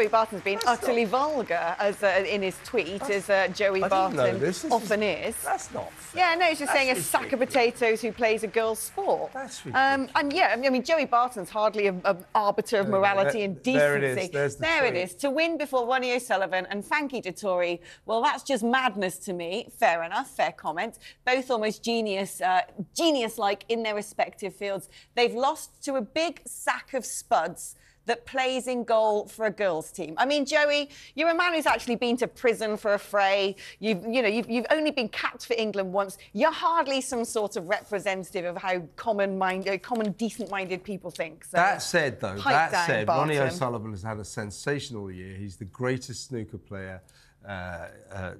Joey Barton's been That's utterly vulgar as uh, in his tweet, as uh, Joey I didn't know Barton this. This often is, is. That's not fair. Yeah, no, he's just That's saying a sack of potatoes who plays a girl's sport. That's Um, and yeah, I mean, Joey Barton's hardly an arbiter of morality and decency. there it is. There's the There it tweet. is. To win before Ronnie O'Sullivan and Frankie Dettori, well, that's just madness to me. Fair enough, fair comment. Both almost genius, uh, genius-like in their respective fields. They've lost to a big sack of spuds that plays in goal for a girls' team. I mean, Joey, you're a man who's actually been to prison for affray. You've, you know, you've, you've only been capped for England once. You're hardly some sort of representative of how common-minded, common, decent-minded people think. So, That said, though, pipe that said, Ronnie O'Sullivan has had a sensational year. He's the greatest snooker player uh, uh,